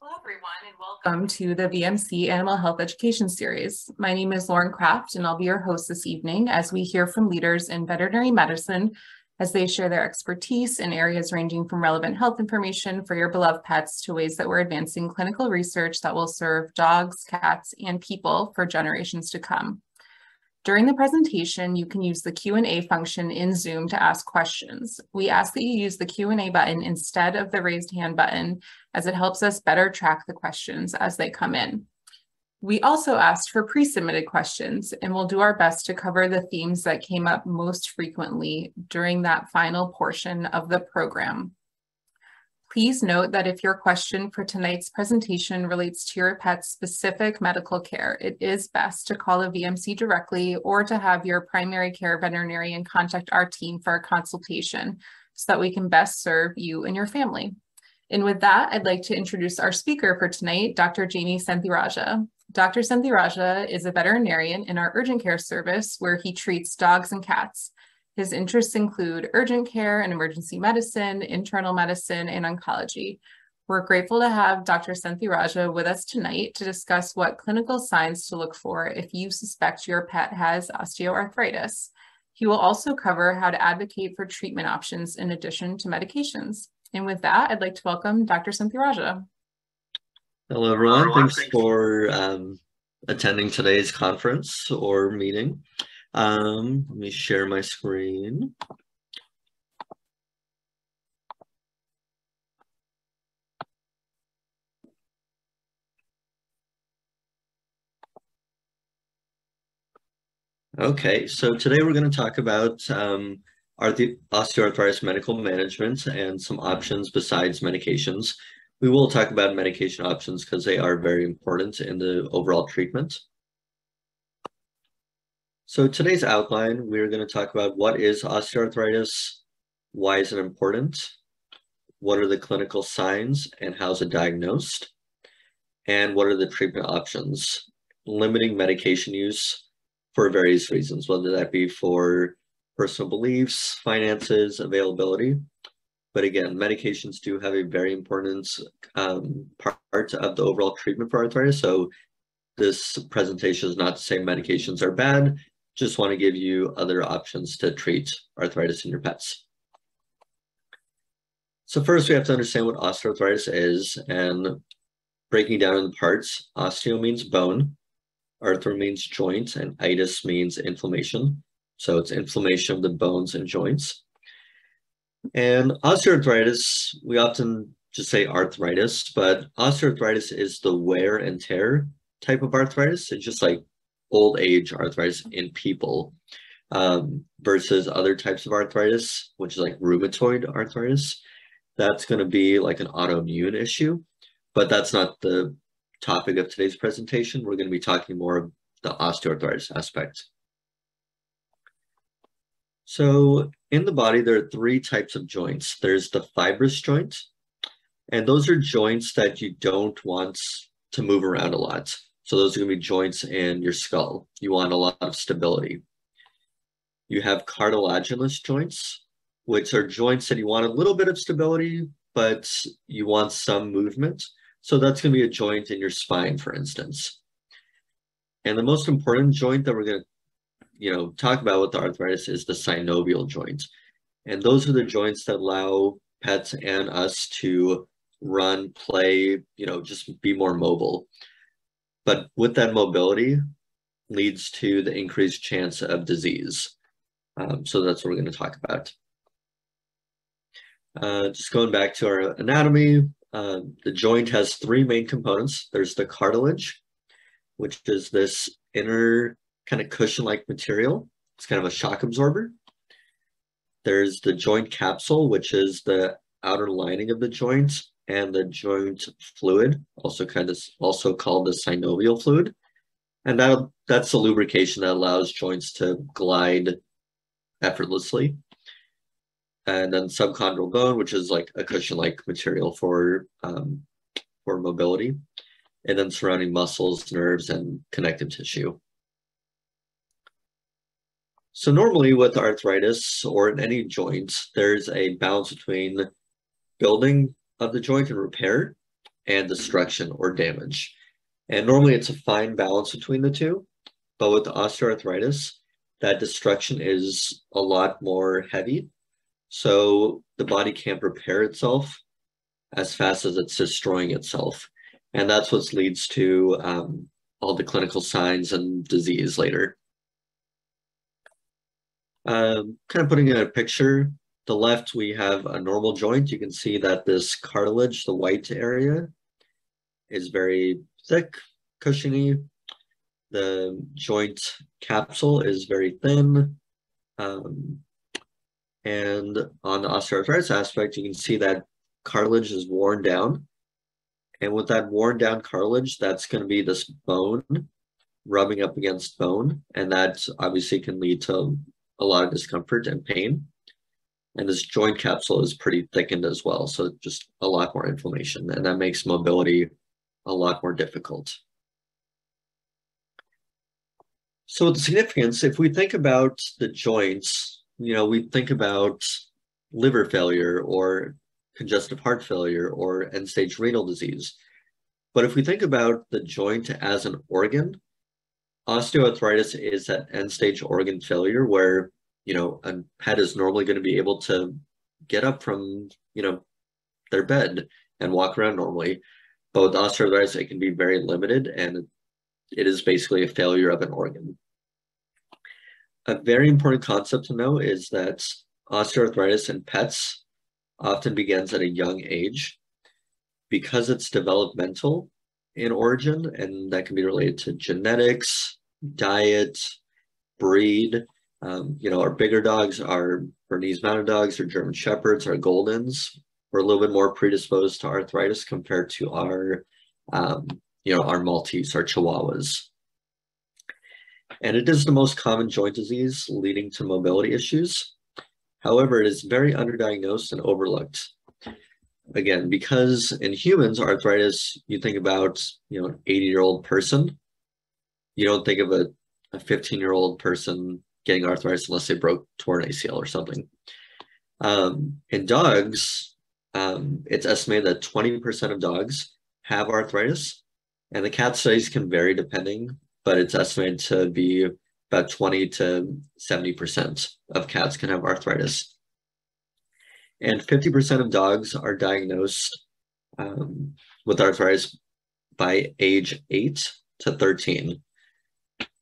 Hello, everyone, and welcome to the VMC Animal Health Education Series. My name is Lauren Kraft, and I'll be your host this evening as we hear from leaders in veterinary medicine as they share their expertise in areas ranging from relevant health information for your beloved pets to ways that we're advancing clinical research that will serve dogs, cats, and people for generations to come. During the presentation, you can use the Q&A function in Zoom to ask questions. We ask that you use the Q&A button instead of the raised hand button as it helps us better track the questions as they come in. We also asked for pre-submitted questions and we'll do our best to cover the themes that came up most frequently during that final portion of the program. Please note that if your question for tonight's presentation relates to your pet's specific medical care, it is best to call a VMC directly or to have your primary care veterinarian contact our team for a consultation so that we can best serve you and your family. And with that, I'd like to introduce our speaker for tonight, Dr. Jamie Senthirajah. Dr. Senthirajah is a veterinarian in our urgent care service where he treats dogs and cats. His interests include urgent care and emergency medicine, internal medicine, and oncology. We're grateful to have Dr. Senthirajah with us tonight to discuss what clinical signs to look for if you suspect your pet has osteoarthritis. He will also cover how to advocate for treatment options in addition to medications. And with that, I'd like to welcome Dr. Senthirajah. Hello, everyone. Thanks for um, attending today's conference or meeting. Um, let me share my screen. Okay, so today we're going to talk about um, osteoarthritis medical management and some options besides medications. We will talk about medication options because they are very important in the overall treatment. So today's outline, we're going to talk about what is osteoarthritis, why is it important, what are the clinical signs and how is it diagnosed, and what are the treatment options, limiting medication use for various reasons, whether that be for personal beliefs, finances, availability. But again, medications do have a very important um, part of the overall treatment for arthritis. So this presentation is not to say medications are bad just want to give you other options to treat arthritis in your pets. So first we have to understand what osteoarthritis is and breaking down in the parts, osteo means bone, arthro means joint, and itis means inflammation. So it's inflammation of the bones and joints. And osteoarthritis, we often just say arthritis, but osteoarthritis is the wear and tear type of arthritis. It's just like old age arthritis in people um, versus other types of arthritis, which is like rheumatoid arthritis. That's going to be like an autoimmune issue, but that's not the topic of today's presentation. We're going to be talking more of the osteoarthritis aspect. So in the body, there are three types of joints. There's the fibrous joint, and those are joints that you don't want to move around a lot. So those are going to be joints in your skull. You want a lot of stability. You have cartilaginous joints, which are joints that you want a little bit of stability, but you want some movement. So that's going to be a joint in your spine, for instance. And the most important joint that we're going to you know, talk about with the arthritis is the synovial joint. And those are the joints that allow pets and us to run, play, you know, just be more mobile. But with that mobility leads to the increased chance of disease. Um, so that's what we're going to talk about. Uh, just going back to our anatomy, uh, the joint has three main components. There's the cartilage, which is this inner kind of cushion-like material. It's kind of a shock absorber. There's the joint capsule, which is the outer lining of the joint and the joint fluid, also kind of also called the synovial fluid. And that that's the lubrication that allows joints to glide effortlessly. And then subchondral bone, which is like a cushion-like material for um, for mobility, and then surrounding muscles, nerves, and connective tissue. So normally with arthritis or in any joint, there's a balance between building of the joint and repair. and destruction or damage. And normally it's a fine balance between the two, but with osteoarthritis, that destruction is a lot more heavy. So the body can't repair itself as fast as it's destroying itself. And that's what leads to um, all the clinical signs and disease later. Um, kind of putting in a picture, the left we have a normal joint. You can see that this cartilage, the white area, is very thick, cushiony. The joint capsule is very thin. Um, and on the osteoarthritis aspect, you can see that cartilage is worn down. And with that worn down cartilage, that's going to be this bone rubbing up against bone. And that obviously can lead to a lot of discomfort and pain. And this joint capsule is pretty thickened as well. So just a lot more inflammation. And that makes mobility a lot more difficult. So the significance, if we think about the joints, you know, we think about liver failure or congestive heart failure or end stage renal disease. But if we think about the joint as an organ, osteoarthritis is that end stage organ failure where, you know, a pet is normally going to be able to get up from, you know, their bed and walk around normally. But with osteoarthritis, it can be very limited and it is basically a failure of an organ. A very important concept to know is that osteoarthritis in pets often begins at a young age because it's developmental in origin and that can be related to genetics, diet, breed. Um, you know, our bigger dogs, our Bernese Mountain Dogs, our German Shepherds, our Goldens, we're a little bit more predisposed to arthritis compared to our, um, you know, our Maltese, our Chihuahuas. And it is the most common joint disease leading to mobility issues. However, it is very underdiagnosed and overlooked. Again, because in humans, arthritis, you think about, you know, an 80 year old person. You don't think of a, a 15 year old person getting arthritis unless they broke torn ACL or something. Um, in dogs, um, it's estimated that 20% of dogs have arthritis, and the cat studies can vary depending, but it's estimated to be about 20 to 70% of cats can have arthritis. And 50% of dogs are diagnosed um, with arthritis by age 8 to 13.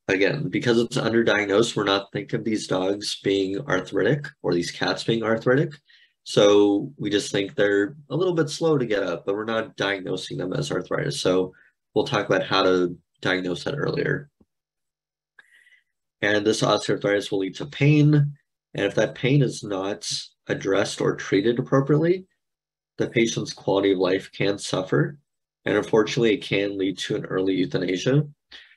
Again, because it's underdiagnosed, we're not thinking of these dogs being arthritic or these cats being arthritic. So we just think they're a little bit slow to get up, but we're not diagnosing them as arthritis. So we'll talk about how to diagnose that earlier. And this osteoarthritis will lead to pain. And if that pain is not addressed or treated appropriately, the patient's quality of life can suffer. And unfortunately, it can lead to an early euthanasia.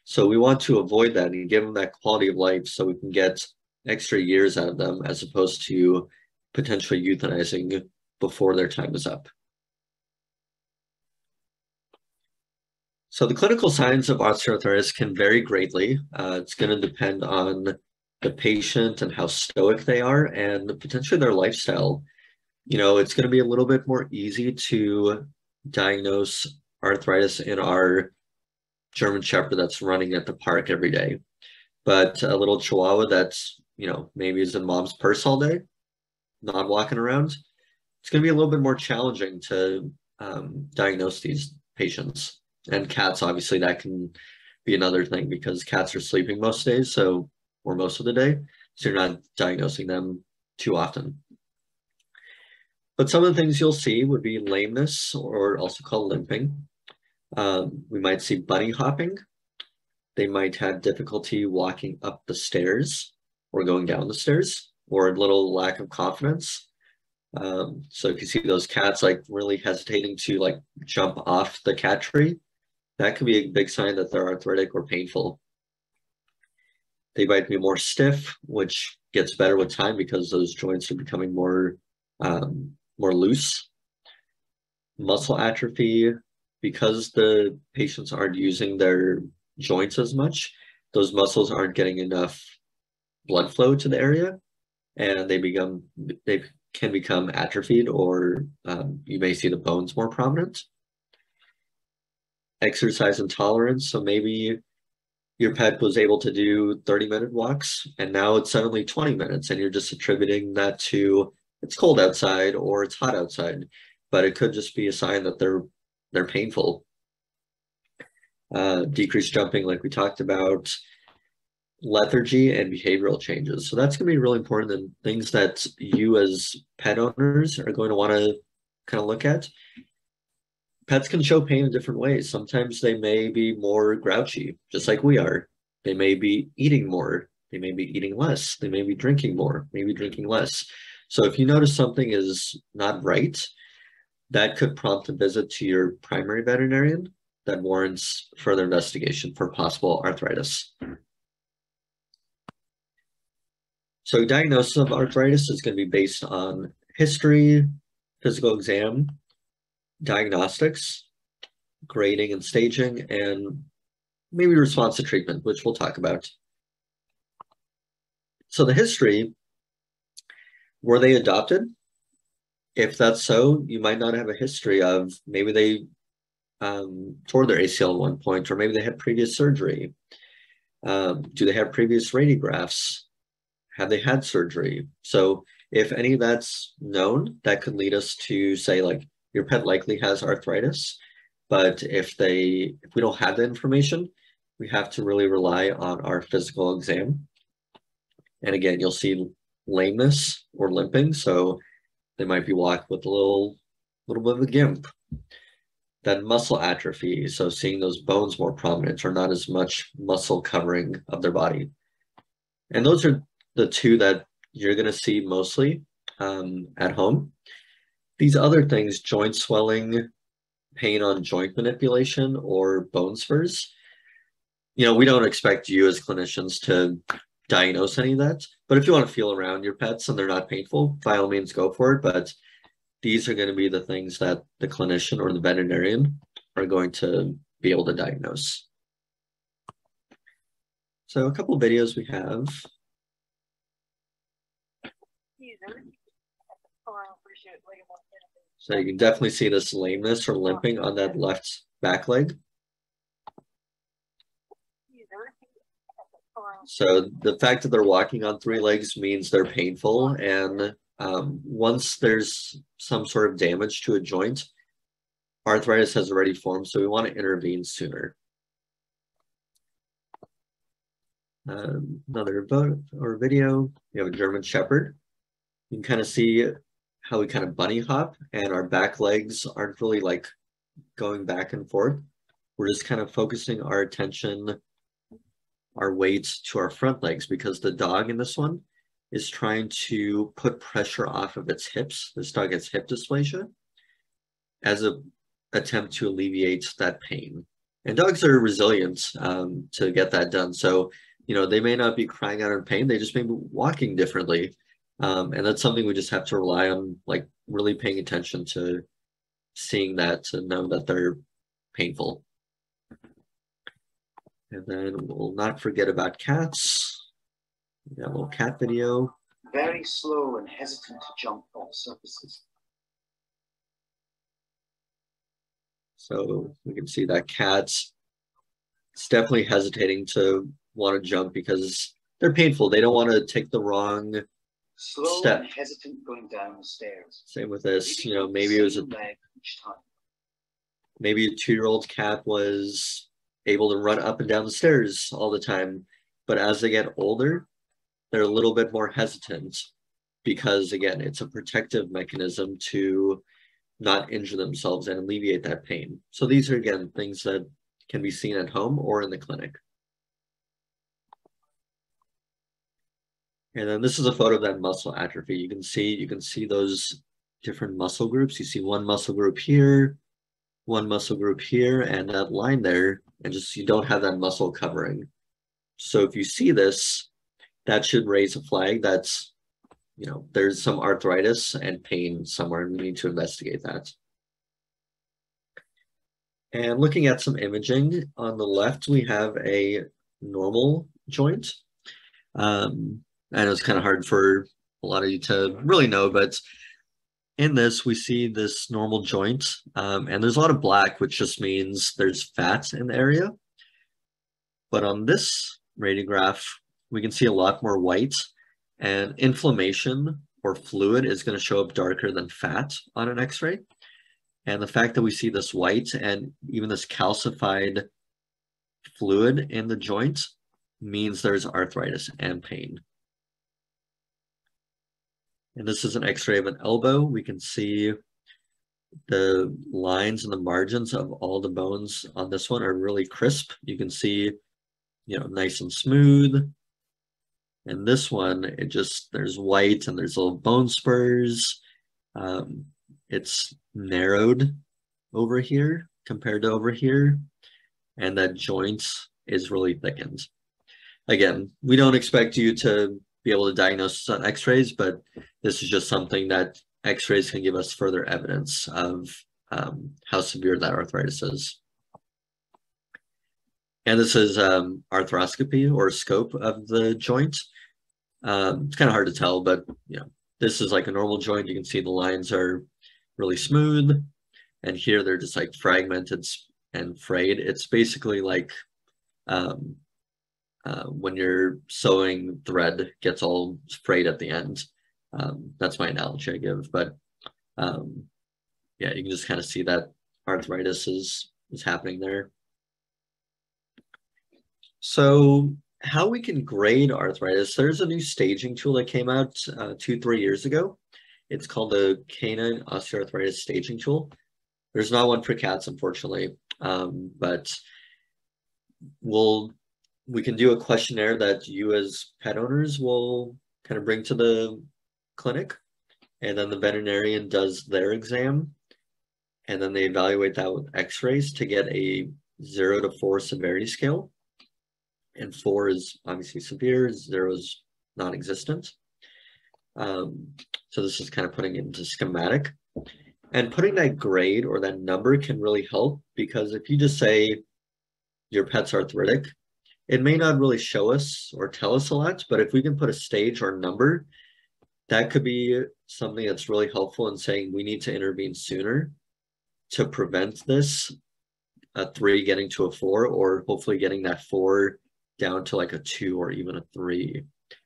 So we want to avoid that and give them that quality of life so we can get extra years out of them as opposed to potentially euthanizing before their time is up. So the clinical signs of osteoarthritis can vary greatly. Uh, it's going to depend on the patient and how stoic they are and potentially their lifestyle. You know, it's going to be a little bit more easy to diagnose arthritis in our German Shepherd that's running at the park every day. But a little Chihuahua that's, you know, maybe is in mom's purse all day, not walking around, it's going to be a little bit more challenging to um, diagnose these patients. And cats, obviously, that can be another thing because cats are sleeping most days, so or most of the day, so you're not diagnosing them too often. But some of the things you'll see would be lameness, or also called limping. Um, we might see bunny hopping. They might have difficulty walking up the stairs or going down the stairs or a little lack of confidence. Um, so if you see those cats like really hesitating to like jump off the cat tree, that could be a big sign that they're arthritic or painful. They might be more stiff, which gets better with time because those joints are becoming more um, more loose. Muscle atrophy, because the patients aren't using their joints as much, those muscles aren't getting enough blood flow to the area and they become they can become atrophied or um, you may see the bones more prominent exercise intolerance. So maybe your pet was able to do 30 minute walks and now it's suddenly 20 minutes and you're just attributing that to it's cold outside or it's hot outside but it could just be a sign that they're they're painful uh, decreased jumping like we talked about lethargy and behavioral changes so that's going to be really important and things that you as pet owners are going to want to kind of look at pets can show pain in different ways. Sometimes they may be more grouchy, just like we are. They may be eating more. They may be eating less. They may be drinking more, maybe drinking less. So if you notice something is not right, that could prompt a visit to your primary veterinarian that warrants further investigation for possible arthritis. So diagnosis of arthritis is going to be based on history, physical exam, diagnostics, grading and staging, and maybe response to treatment, which we'll talk about. So the history, were they adopted? If that's so, you might not have a history of maybe they um, tore their ACL at one point, or maybe they had previous surgery. Um, do they have previous radiographs? Have they had surgery? So if any of that's known, that could lead us to say like, your pet likely has arthritis. But if they, if we don't have the information, we have to really rely on our physical exam. And again, you'll see lameness or limping. So they might be walked with a little, little bit of a gimp. Then muscle atrophy. So seeing those bones more prominent or not as much muscle covering of their body. And those are the two that you're going to see mostly um, at home. These other things, joint swelling, pain on joint manipulation, or bone spurs, you know, we don't expect you as clinicians to diagnose any of that. But if you want to feel around your pets and they're not painful, by all means go for it. But these are going to be the things that the clinician or the veterinarian are going to be able to diagnose. So a couple videos we have. So you can definitely see this lameness or limping on that left back leg. So the fact that they're walking on three legs means they're painful. And um, once there's some sort of damage to a joint, arthritis has already formed. So we want to intervene sooner. Um, another vote or video, We have a German Shepherd. You can kind of see how we kind of bunny hop and our back legs aren't really like going back and forth. We're just kind of focusing our attention, our weights to our front legs because the dog in this one is trying to put pressure off of its hips. This dog has hip dysplasia as a attempt to alleviate that pain. And dogs are resilient um, to get that done. So, you know, they may not be crying out in pain. They just may be walking differently. Um, and that's something we just have to rely on, like really paying attention to seeing that to know that they're painful. And then we'll not forget about cats. We got a little cat video. Very slow and hesitant to jump off surfaces. So we can see that cat's it's definitely hesitating to want to jump because they're painful. They don't want to take the wrong Slow Step. and hesitant going down the stairs. Same with this, you know, maybe it was a each time. maybe a two-year-old cat was able to run up and down the stairs all the time, but as they get older, they're a little bit more hesitant because again, it's a protective mechanism to not injure themselves and alleviate that pain. So these are again things that can be seen at home or in the clinic. And then this is a photo of that muscle atrophy. You can see, you can see those different muscle groups. You see one muscle group here, one muscle group here, and that line there, and just you don't have that muscle covering. So if you see this, that should raise a flag that's, you know, there's some arthritis and pain somewhere, and we need to investigate that. And looking at some imaging, on the left, we have a normal joint. Um, I know it's kind of hard for a lot of you to really know, but in this, we see this normal joint, um, and there's a lot of black, which just means there's fat in the area. But on this radiograph, we can see a lot more white, and inflammation or fluid is going to show up darker than fat on an x-ray. And the fact that we see this white and even this calcified fluid in the joint means there's arthritis and pain. And this is an x-ray of an elbow. We can see the lines and the margins of all the bones on this one are really crisp. You can see, you know, nice and smooth. And this one, it just, there's white and there's little bone spurs. Um, it's narrowed over here compared to over here. And that joint is really thickened. Again, we don't expect you to be able to diagnose on x-rays, but this is just something that x-rays can give us further evidence of um, how severe that arthritis is. And this is um, arthroscopy or scope of the joint. Um, it's kind of hard to tell, but you know, this is like a normal joint. You can see the lines are really smooth. And here they're just like fragmented and frayed. It's basically like um, uh, when your sewing thread gets all frayed at the end. Um, that's my analogy I give, but um, yeah, you can just kind of see that arthritis is is happening there. So how we can grade arthritis, there's a new staging tool that came out uh, two, three years ago. It's called the Canine Osteoarthritis Staging Tool. There's not one for cats, unfortunately, um, but we'll we can do a questionnaire that you as pet owners will kind of bring to the clinic and then the veterinarian does their exam and then they evaluate that with x-rays to get a zero to four severity scale. And four is obviously severe zero is non-existent. Um, so this is kind of putting it into schematic. And putting that grade or that number can really help because if you just say your pet's arthritic it may not really show us or tell us a lot, but if we can put a stage or number, that could be something that's really helpful in saying we need to intervene sooner to prevent this a three getting to a four or hopefully getting that four down to like a two or even a three.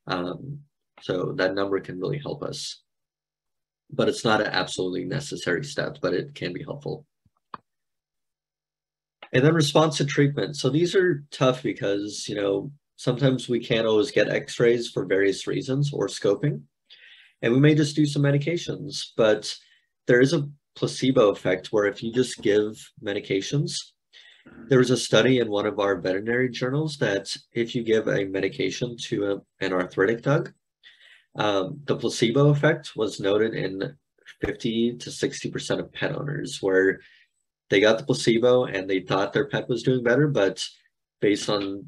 Um, so that number can really help us. But it's not an absolutely necessary step, but it can be helpful. And then response to treatment. So these are tough because, you know, sometimes we can't always get x-rays for various reasons or scoping. And we may just do some medications, but there is a placebo effect where if you just give medications, there was a study in one of our veterinary journals that if you give a medication to a, an arthritic dog, um, the placebo effect was noted in 50 to 60% of pet owners, where they got the placebo and they thought their pet was doing better, but based on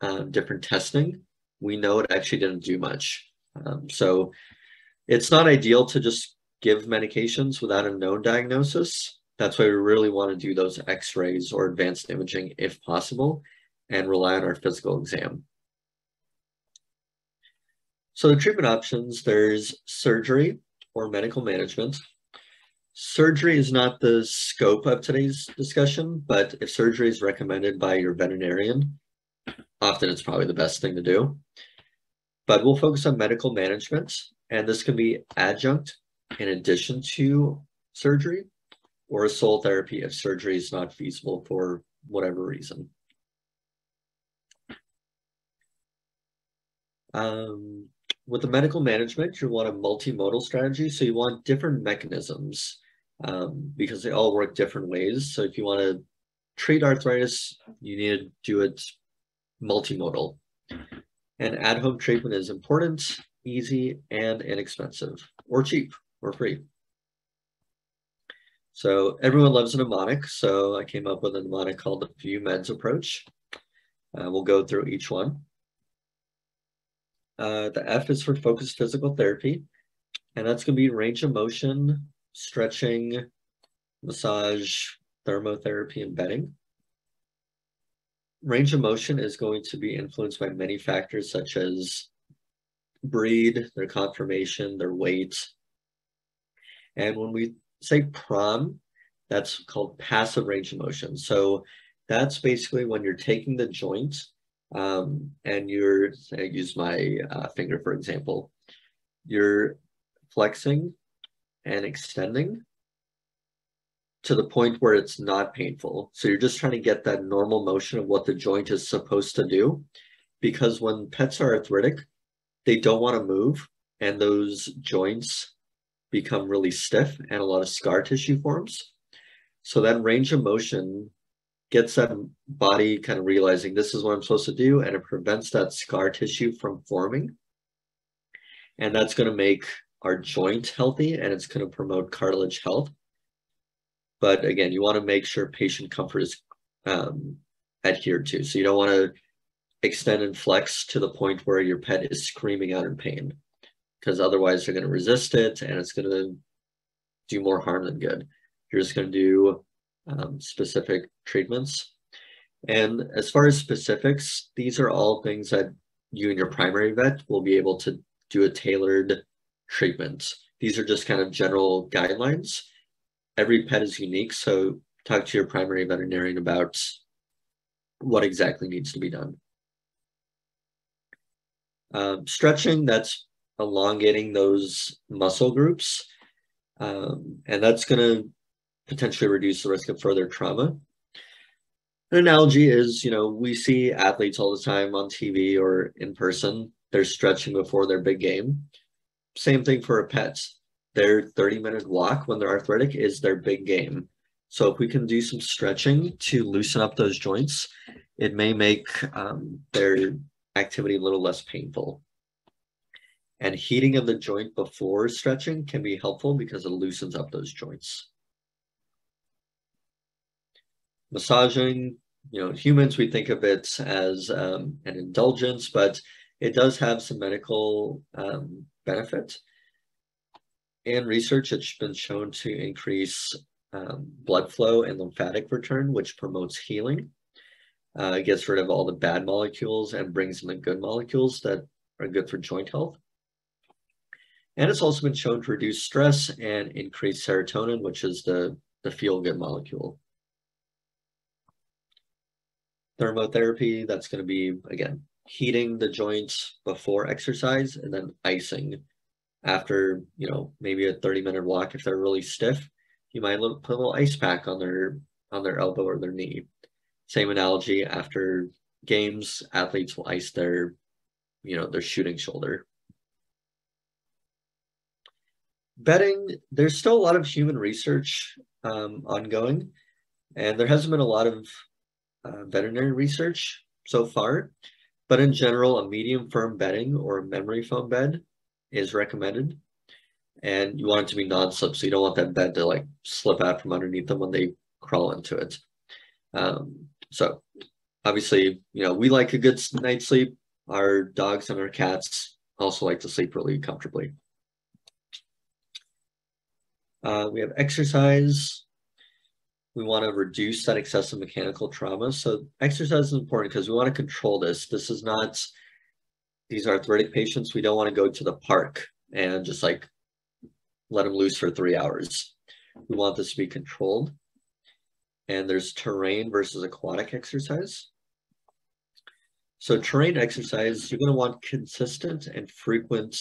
uh, different testing, we know it actually didn't do much. Um, so it's not ideal to just give medications without a known diagnosis. That's why we really want to do those x-rays or advanced imaging if possible and rely on our physical exam. So the treatment options, there's surgery or medical management. Surgery is not the scope of today's discussion, but if surgery is recommended by your veterinarian, often it's probably the best thing to do. But we'll focus on medical management, and this can be adjunct in addition to surgery or a sole therapy if surgery is not feasible for whatever reason. Um, with the medical management, you want a multimodal strategy. So you want different mechanisms um, because they all work different ways. So if you want to treat arthritis, you need to do it multimodal. And at-home treatment is important, easy, and inexpensive, or cheap, or free. So everyone loves a mnemonic, so I came up with a mnemonic called the few meds approach. Uh, we'll go through each one. Uh, the F is for focused physical therapy, and that's going to be range of motion, stretching, massage, thermotherapy, and bedding. Range of motion is going to be influenced by many factors such as breed, their conformation, their weight. And when we say PROM, that's called passive range of motion. So that's basically when you're taking the joint um, and you're, I use my uh, finger for example, you're flexing and extending to the point where it's not painful. So you're just trying to get that normal motion of what the joint is supposed to do. Because when pets are arthritic, they don't want to move and those joints become really stiff and a lot of scar tissue forms. So that range of motion gets that body kind of realizing this is what I'm supposed to do and it prevents that scar tissue from forming. And that's going to make our joint healthy and it's going to promote cartilage health. But again, you want to make sure patient comfort is um, adhered to. So you don't want to extend and flex to the point where your pet is screaming out in pain because otherwise they're going to resist it and it's going to do more harm than good. You're just going to do um, specific treatments. And as far as specifics, these are all things that you and your primary vet will be able to do a tailored treatment. These are just kind of general guidelines. Every pet is unique, so talk to your primary veterinarian about what exactly needs to be done. Um, stretching, that's elongating those muscle groups. Um, and that's going to potentially reduce the risk of further trauma. An analogy is, you know, we see athletes all the time on TV or in person. They're stretching before their big game. Same thing for a pet. Their 30 minute walk when they're arthritic is their big game. So if we can do some stretching to loosen up those joints, it may make um, their activity a little less painful. And heating of the joint before stretching can be helpful because it loosens up those joints. Massaging, you know, humans, we think of it as um, an indulgence, but it does have some medical um, benefit. In research, it's been shown to increase um, blood flow and lymphatic return, which promotes healing. Uh, gets rid of all the bad molecules and brings in the good molecules that are good for joint health. And it's also been shown to reduce stress and increase serotonin, which is the, the feel-good molecule. Thermotherapy, that's going to be, again, heating the joints before exercise and then icing after, you know, maybe a 30-minute walk. If they're really stiff, you might put a little ice pack on their on their elbow or their knee. Same analogy after games, athletes will ice their, you know, their shooting shoulder Bedding, there's still a lot of human research um, ongoing, and there hasn't been a lot of uh, veterinary research so far. But in general, a medium firm bedding or a memory foam bed is recommended. And you want it to be non-slip, so you don't want that bed to like slip out from underneath them when they crawl into it. Um, so obviously, you know, we like a good night's sleep. Our dogs and our cats also like to sleep really comfortably. Uh, we have exercise. We want to reduce that excessive mechanical trauma. So exercise is important because we want to control this. This is not, these arthritic patients, we don't want to go to the park and just like let them loose for three hours. We want this to be controlled. And there's terrain versus aquatic exercise. So terrain exercise, you're going to want consistent and frequent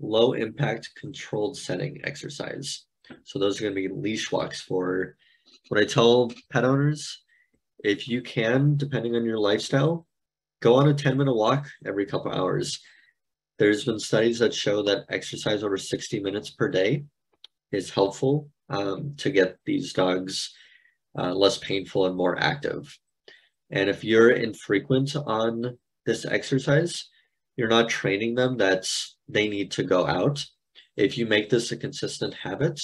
low impact controlled setting exercise. So those are going to be leash walks for what I tell pet owners. If you can, depending on your lifestyle, go on a 10 minute walk every couple hours. There's been studies that show that exercise over 60 minutes per day is helpful um, to get these dogs uh, less painful and more active. And if you're infrequent on this exercise, you're not training them that they need to go out if you make this a consistent habit,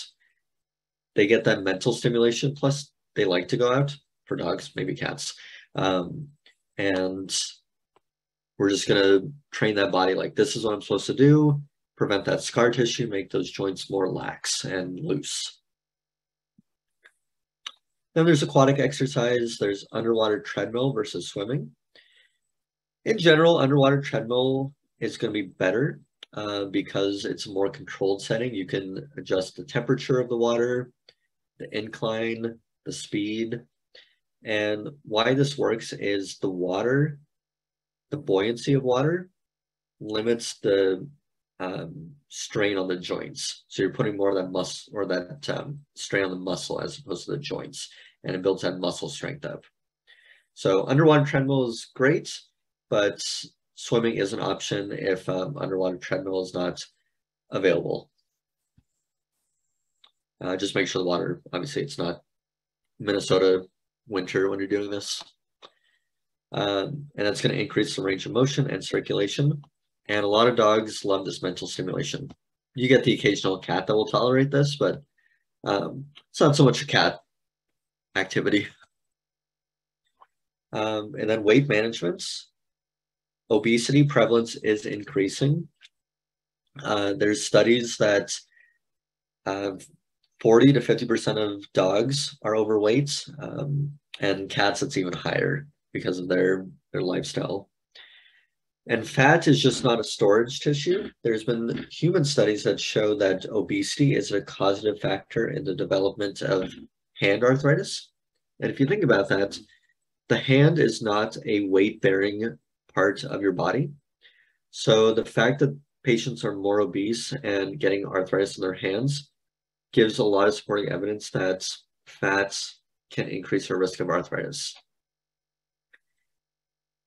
they get that mental stimulation. Plus, they like to go out for dogs, maybe cats. Um, and we're just going to train that body like this is what I'm supposed to do, prevent that scar tissue, make those joints more lax and loose. Then there's aquatic exercise. There's underwater treadmill versus swimming. In general, underwater treadmill is going to be better uh, because it's a more controlled setting. You can adjust the temperature of the water, the incline, the speed. And why this works is the water, the buoyancy of water limits the um, strain on the joints. So you're putting more of that muscle or that um, strain on the muscle as opposed to the joints, and it builds that muscle strength up. So underwater treadmill is great, but swimming is an option if um, underwater treadmill is not available. Uh, just make sure the water, obviously it's not Minnesota winter when you're doing this. Um, and that's going to increase the range of motion and circulation. And a lot of dogs love this mental stimulation. You get the occasional cat that will tolerate this, but um, it's not so much a cat activity. Um, and then weight management. Obesity prevalence is increasing. Uh, there's studies that uh, 40 to 50% of dogs are overweight, um, and cats it's even higher because of their, their lifestyle. And fat is just not a storage tissue. There's been human studies that show that obesity is a causative factor in the development of hand arthritis. And if you think about that, the hand is not a weight bearing part of your body. So the fact that patients are more obese and getting arthritis in their hands gives a lot of supporting evidence that fats can increase your risk of arthritis.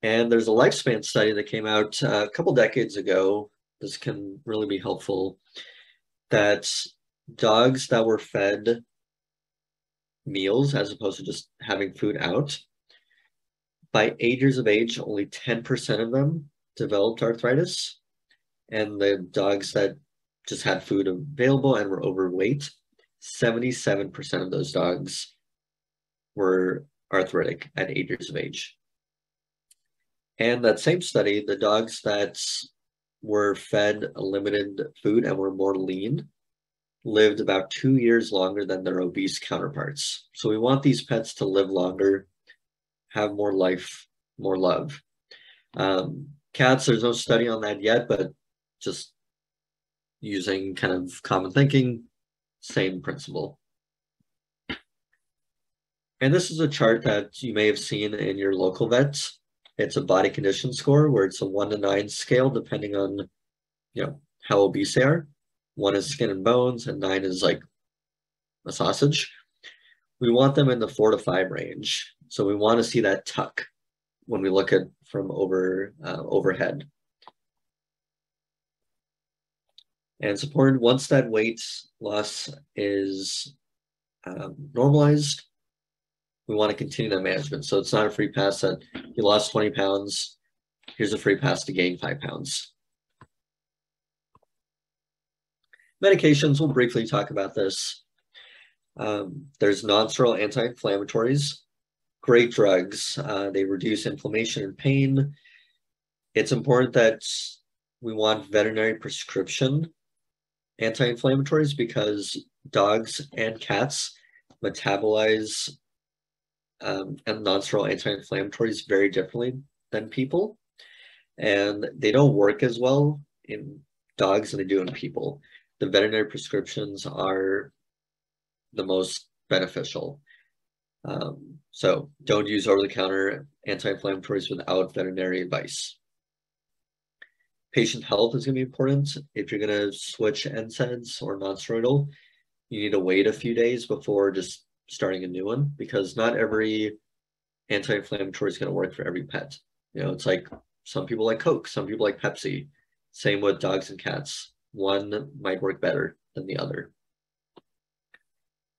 And there's a lifespan study that came out uh, a couple decades ago. This can really be helpful. That dogs that were fed meals as opposed to just having food out, by eight years of age, only 10% of them developed arthritis. And the dogs that just had food available and were overweight, 77% of those dogs were arthritic at eight years of age. And that same study, the dogs that were fed limited food and were more lean lived about two years longer than their obese counterparts. So we want these pets to live longer, have more life, more love. Um, cats, there's no study on that yet, but just using kind of common thinking, same principle. And this is a chart that you may have seen in your local vets. It's a body condition score where it's a one to nine scale depending on, you know, how obese they are. One is skin and bones, and nine is like a sausage. We want them in the four to five range. So we want to see that tuck when we look at from over uh, overhead. And supported once that weight loss is um, normalized, we want to continue that management. So it's not a free pass that you lost 20 pounds. Here's a free pass to gain five pounds. Medications, we'll briefly talk about this. Um, there's non-steroidal anti-inflammatories, great drugs. Uh, they reduce inflammation and pain. It's important that we want veterinary prescription anti-inflammatories because dogs and cats metabolize um, and non-steroidal anti-inflammatories very differently than people. And they don't work as well in dogs than they do in people. The veterinary prescriptions are the most beneficial. Um, so don't use over-the-counter anti-inflammatories without veterinary advice. Patient health is going to be important. If you're going to switch NSAIDs or non-steroidal, you need to wait a few days before just starting a new one because not every anti-inflammatory is going to work for every pet. You know, it's like some people like Coke, some people like Pepsi. Same with dogs and cats. One might work better than the other.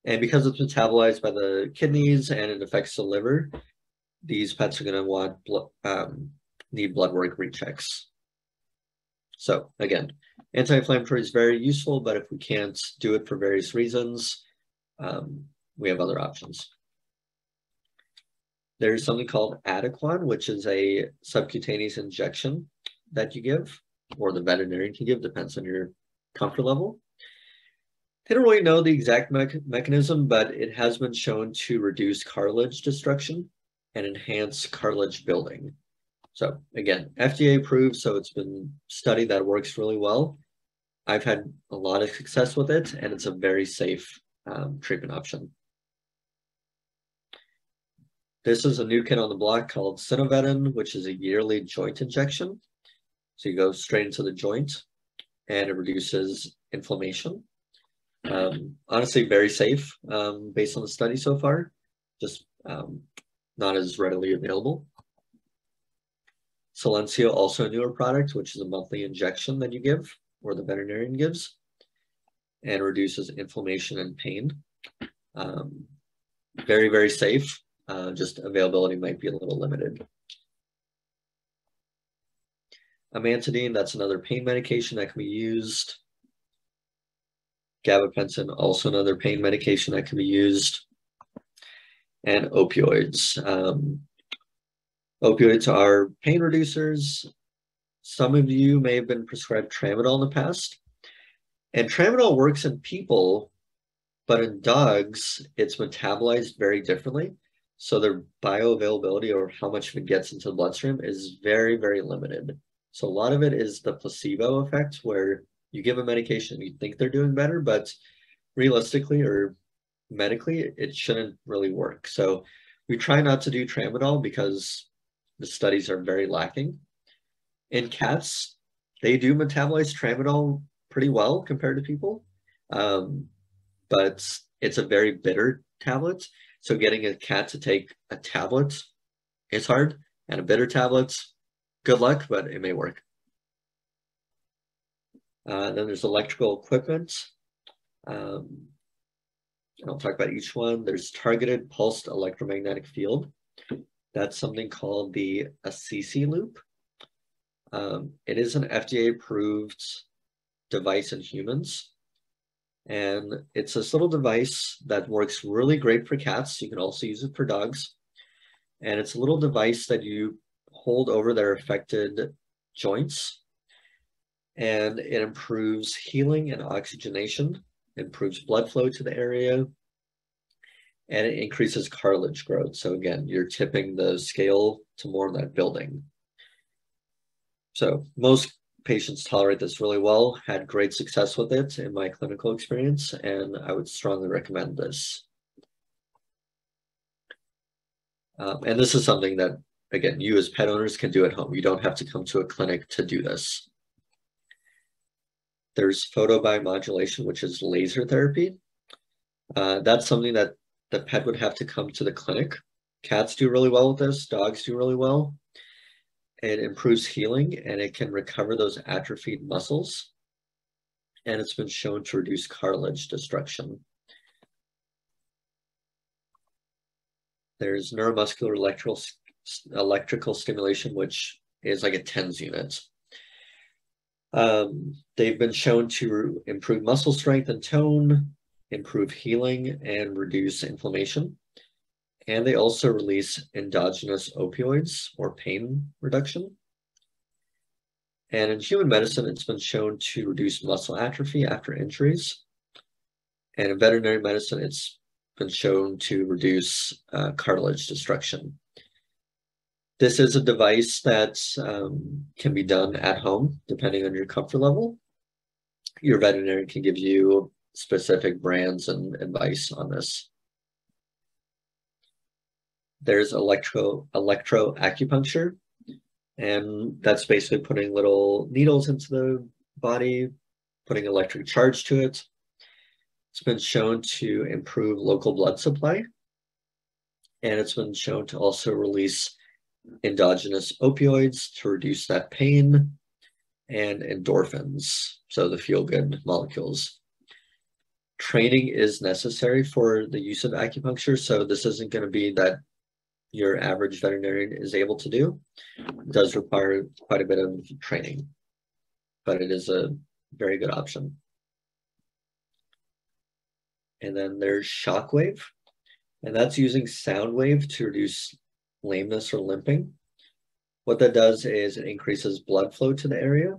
And because it's metabolized by the kidneys and it affects the liver, these pets are going to want um, need blood work rechecks. So again, anti-inflammatory is very useful, but if we can't do it for various reasons, um, we have other options. There's something called Adequan, which is a subcutaneous injection that you give, or the veterinarian can give, depends on your comfort level. They don't really know the exact me mechanism, but it has been shown to reduce cartilage destruction and enhance cartilage building. So again, FDA approved, so it's been studied that works really well. I've had a lot of success with it, and it's a very safe um, treatment option. This is a new kid on the block called Synovetin, which is a yearly joint injection. So you go straight into the joint, and it reduces inflammation. Um, honestly, very safe um, based on the study so far, just um, not as readily available. Solensia, also a newer product, which is a monthly injection that you give or the veterinarian gives and reduces inflammation and pain. Um, very, very safe. Uh, just availability might be a little limited. Amantadine, that's another pain medication that can be used. Gabapentin, also another pain medication that can be used. And opioids. Um, opioids are pain reducers. Some of you may have been prescribed tramadol in the past. And tramadol works in people, but in dogs, it's metabolized very differently. So their bioavailability or how much of it gets into the bloodstream is very, very limited. So a lot of it is the placebo effect where you give a medication, you think they're doing better, but realistically or medically, it shouldn't really work. So we try not to do tramadol because the studies are very lacking. In cats, they do metabolize tramadol pretty well compared to people, um, but it's a very bitter tablet. So getting a cat to take a tablet is hard, and a bitter tablet, good luck, but it may work. Uh, then there's electrical equipment. Um, I'll talk about each one. There's targeted pulsed electromagnetic field. That's something called the Assisi loop. Um, it is an FDA approved device in humans. And it's this little device that works really great for cats. You can also use it for dogs. And it's a little device that you hold over their affected joints and it improves healing and oxygenation, improves blood flow to the area, and it increases cartilage growth. So again, you're tipping the scale to more of that building. So most patients tolerate this really well, had great success with it in my clinical experience, and I would strongly recommend this. Um, and this is something that, again, you as pet owners can do at home. You don't have to come to a clinic to do this. There's photobiomodulation, which is laser therapy. Uh, that's something that the pet would have to come to the clinic. Cats do really well with this, dogs do really well. It improves healing and it can recover those atrophied muscles. And it's been shown to reduce cartilage destruction. There's neuromuscular electrical, electrical stimulation, which is like a TENS unit. Um, they've been shown to improve muscle strength and tone, improve healing, and reduce inflammation. And they also release endogenous opioids or pain reduction. And in human medicine, it's been shown to reduce muscle atrophy after injuries. And in veterinary medicine, it's been shown to reduce uh, cartilage destruction. This is a device that um, can be done at home, depending on your comfort level. Your veterinarian can give you specific brands and advice on this. There's electro electro acupuncture, and that's basically putting little needles into the body, putting electric charge to it. It's been shown to improve local blood supply, and it's been shown to also release endogenous opioids to reduce that pain and endorphins, so the feel good molecules training is necessary for the use of acupuncture. So this isn't going to be that your average veterinarian is able to do. It does require quite a bit of training, but it is a very good option. And then there's shockwave, and that's using sound wave to reduce lameness or limping. What that does is it increases blood flow to the area.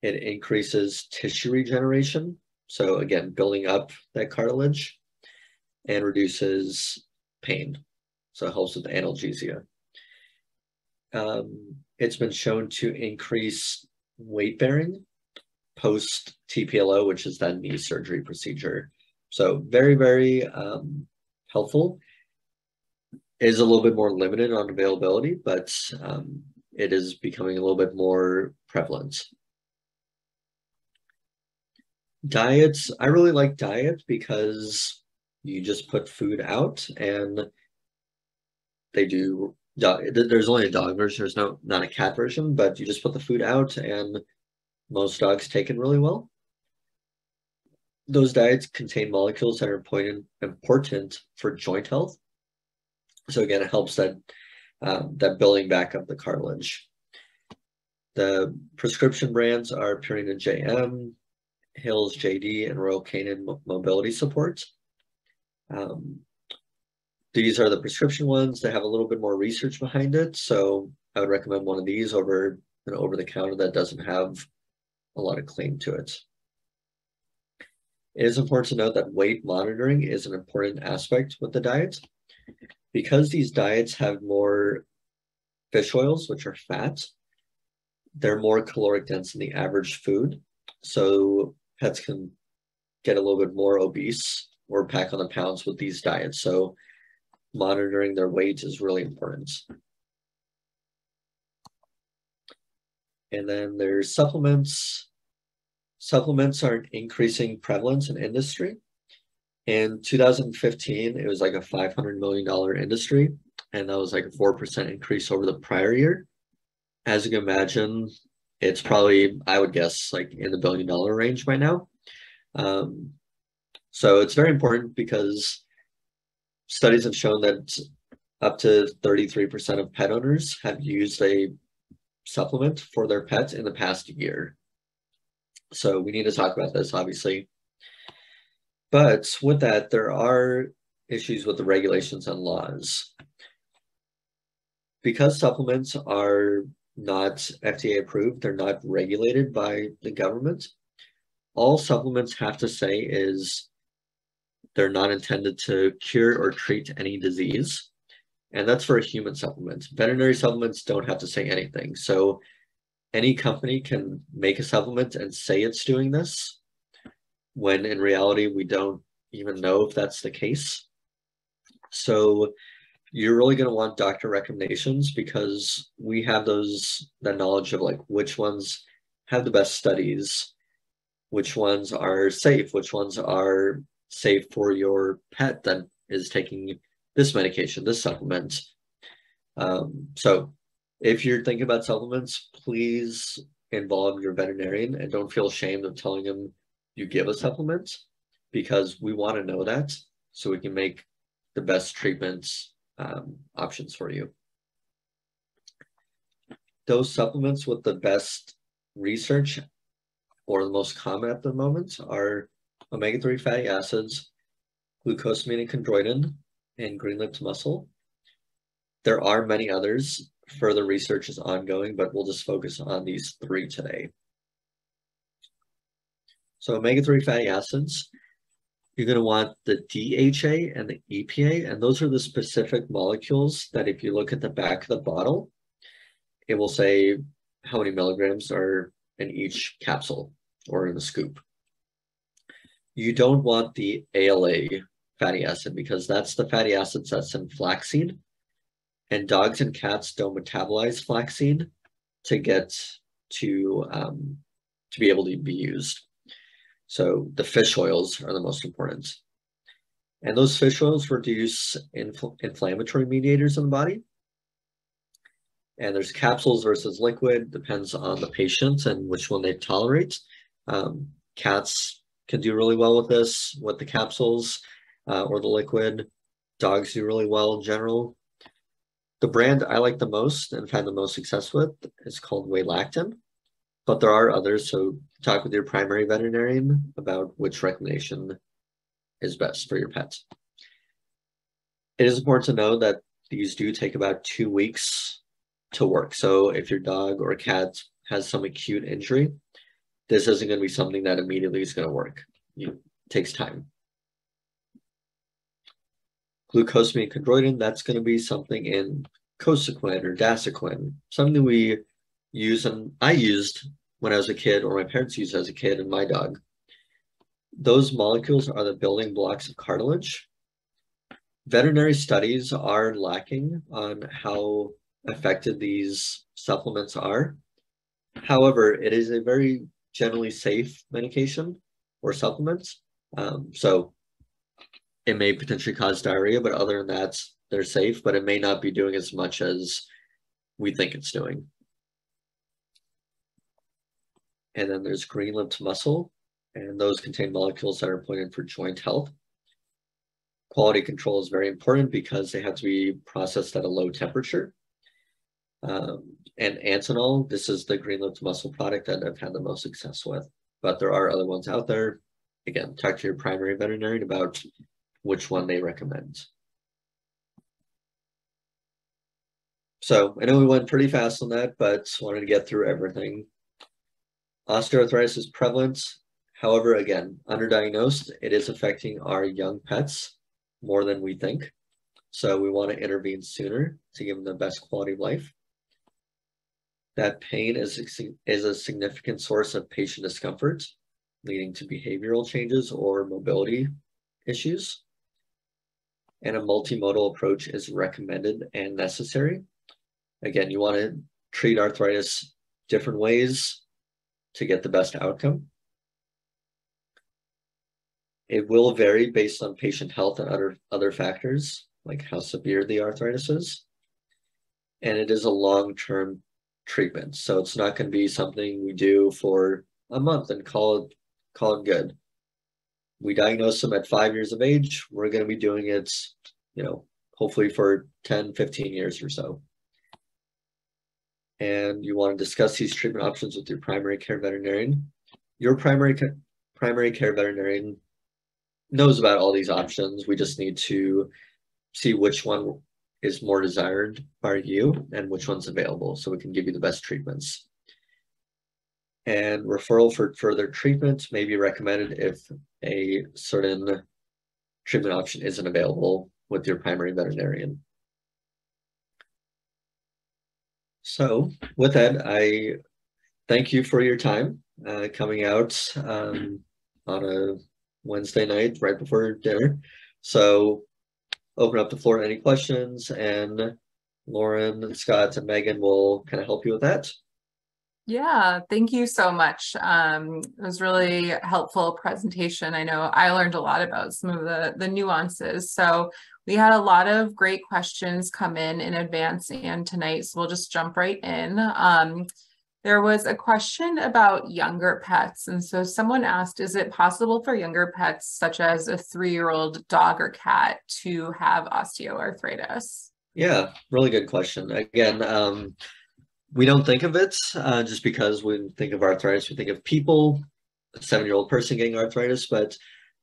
It increases tissue regeneration, so again, building up that cartilage and reduces pain. So it helps with analgesia. um, it's been shown to increase weight bearing post TPLO, which is that knee surgery procedure. So very, very um, helpful. Is a little bit more limited on availability, but um, it is becoming a little bit more prevalent. Diets, I really like diet because you just put food out and they do there's only a dog version there's no not a cat version but you just put the food out and most dogs take it really well. Those diets contain molecules that are important important for joint health. So again it helps that um, that building back up the cartilage. The prescription brands are Purina JM, Hill's JD, and Royal Canin Mobility supports. Um, these are the prescription ones that have a little bit more research behind it. So I would recommend one of these over an over the counter that doesn't have a lot of claim to it. It is important to note that weight monitoring is an important aspect with the diet. Because these diets have more fish oils, which are fat, they're more caloric dense than the average food. So pets can get a little bit more obese or pack on the pounds with these diets. So monitoring their weight is really important. And then there's supplements. Supplements are an increasing prevalence in industry. In 2015, it was like a $500 million industry, and that was like a 4% increase over the prior year. As you can imagine, it's probably, I would guess, like in the billion dollar range by now. Um, so it's very important because studies have shown that up to 33% of pet owners have used a supplement for their pet in the past year. So we need to talk about this, obviously. But with that, there are issues with the regulations and laws. Because supplements are not FDA approved, they're not regulated by the government. All supplements have to say is they're not intended to cure or treat any disease. And that's for a human supplement. Veterinary supplements don't have to say anything. So any company can make a supplement and say it's doing this, when in reality, we don't even know if that's the case. So you're really going to want doctor recommendations because we have those that knowledge of like which ones have the best studies which ones are safe which ones are safe for your pet that is taking this medication, this supplement. Um, so if you're thinking about supplements, please involve your veterinarian and don't feel ashamed of telling them you give a supplement because we want to know that so we can make the best treatments um, options for you. Those supplements with the best research or the most common at the moment are omega-3 fatty acids, glucosamine and chondroitin, and green-lipped mussel. There are many others. Further research is ongoing, but we'll just focus on these three today. So omega-3 fatty acids, you're going to want the DHA and the EPA, and those are the specific molecules that if you look at the back of the bottle, it will say how many milligrams are in each capsule or in the scoop you don't want the ALA fatty acid because that's the fatty acids that's in flaxseed. And dogs and cats don't metabolize flaxseed to get to um, to be able to be used. So the fish oils are the most important. And those fish oils reduce infl inflammatory mediators in the body. And there's capsules versus liquid, depends on the patient and which one they tolerate. Um, cats can do really well with this, with the capsules uh, or the liquid. Dogs do really well in general. The brand I like the most and had the most success with is called Welactin, but there are others. So talk with your primary veterinarian about which recommendation is best for your pets. It is important to know that these do take about two weeks to work. So if your dog or cat has some acute injury, this isn't going to be something that immediately is going to work. It takes time. Glucosamine chondroitin, that's going to be something in Cosequin or Dasuquin, something we use and I used when I was a kid or my parents used as a kid and my dog. Those molecules are the building blocks of cartilage. Veterinary studies are lacking on how effective these supplements are. However, it is a very generally safe medication or supplements. Um, so it may potentially cause diarrhea, but other than that, they're safe, but it may not be doing as much as we think it's doing. And then there's green lipped mussel, and those contain molecules that are important for joint health. Quality control is very important because they have to be processed at a low temperature. Um, and Antinol, this is the green lipped mussel product that I've had the most success with, but there are other ones out there. Again, talk to your primary veterinarian about which one they recommend. So I know we went pretty fast on that, but wanted to get through everything. Osteoarthritis is prevalent. However, again, underdiagnosed, it is affecting our young pets more than we think. So we want to intervene sooner to give them the best quality of life. That pain is, is a significant source of patient discomfort, leading to behavioral changes or mobility issues. And a multimodal approach is recommended and necessary. Again, you want to treat arthritis different ways to get the best outcome. It will vary based on patient health and other, other factors, like how severe the arthritis is. And it is a long-term treatment. So it's not going to be something we do for a month and call it, call it good. We diagnose them at five years of age. We're going to be doing it, you know, hopefully for 10, 15 years or so and you want to discuss these treatment options with your primary care veterinarian, your primary ca primary care veterinarian knows about all these options. We just need to see which one is more desired by you and which one's available so we can give you the best treatments. And referral for further treatment may be recommended if a certain treatment option isn't available with your primary veterinarian. So with that, I thank you for your time uh, coming out um, on a Wednesday night right before dinner. So open up the floor to any questions and Lauren, Scott, and Megan will kind of help you with that. Yeah, thank you so much. Um, it was really helpful presentation. I know I learned a lot about some of the, the nuances. So we had a lot of great questions come in in advance and tonight, so we'll just jump right in. Um, there was a question about younger pets. And so someone asked, is it possible for younger pets, such as a three-year-old dog or cat, to have osteoarthritis? Yeah, really good question. Again, um, we don't think of it uh, just because we think of arthritis, we think of people, a seven-year-old person getting arthritis, but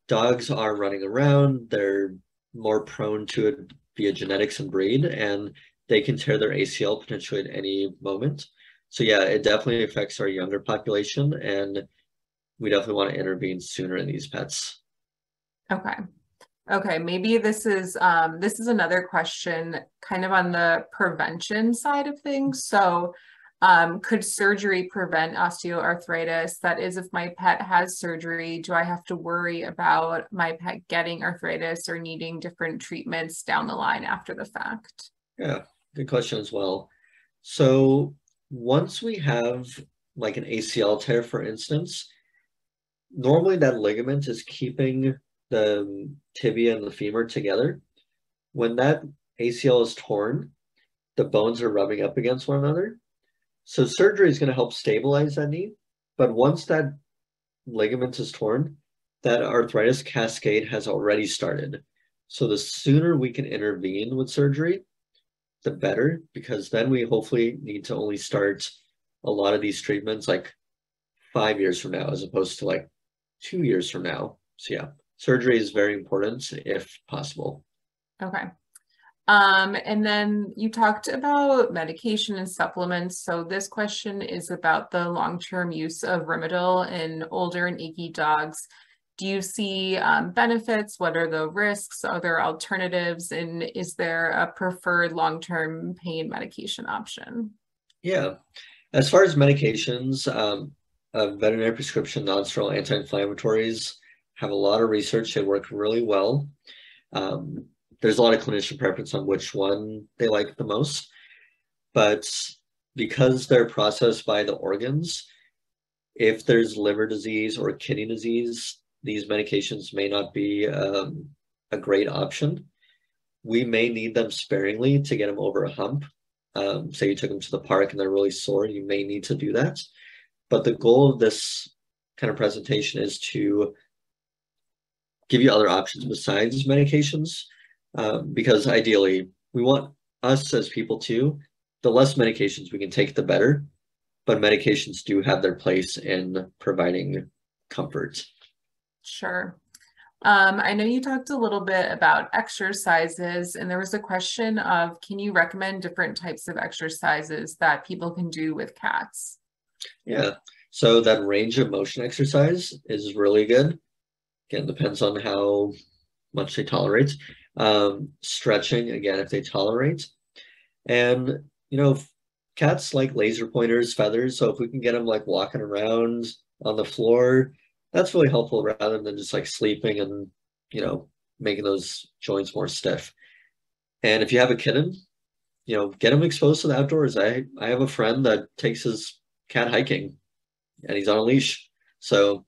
dogs are running around, they're more prone to it via genetics and breed, and they can tear their ACL potentially at any moment. So yeah, it definitely affects our younger population, and we definitely want to intervene sooner in these pets. Okay. Okay, maybe this is um, this is another question kind of on the prevention side of things. So um, could surgery prevent osteoarthritis? That is, if my pet has surgery, do I have to worry about my pet getting arthritis or needing different treatments down the line after the fact? Yeah, good question as well. So once we have like an ACL tear, for instance, normally that ligament is keeping the tibia and the femur together. When that ACL is torn, the bones are rubbing up against one another so surgery is going to help stabilize that knee. But once that ligament is torn, that arthritis cascade has already started. So the sooner we can intervene with surgery, the better, because then we hopefully need to only start a lot of these treatments like five years from now, as opposed to like two years from now. So yeah, surgery is very important if possible. Okay. Um, and then you talked about medication and supplements. So this question is about the long-term use of Rimadyl in older and achy dogs. do you see um, benefits? What are the risks? Are there alternatives? And is there a preferred long-term pain medication option? Yeah. As far as medications, um, uh, veterinary prescription non-steroidal anti-inflammatories have a lot of research. They work really well. Um, there's a lot of clinician preference on which one they like the most, but because they're processed by the organs, if there's liver disease or kidney disease, these medications may not be um, a great option. We may need them sparingly to get them over a hump. Um, say you took them to the park and they're really sore, you may need to do that. But the goal of this kind of presentation is to give you other options besides medications, um, because ideally we want us as people too, the less medications we can take, the better. But medications do have their place in providing comfort. Sure. Um, I know you talked a little bit about exercises, and there was a question of can you recommend different types of exercises that people can do with cats? Yeah. So that range of motion exercise is really good. Again, depends on how much they tolerate. Um, stretching, again, if they tolerate. And, you know, cats like laser pointers, feathers. So if we can get them like walking around on the floor, that's really helpful rather than just like sleeping and you know making those joints more stiff and if you have a kitten you know get them exposed to the outdoors i i have a friend that takes his cat hiking and he's on a leash so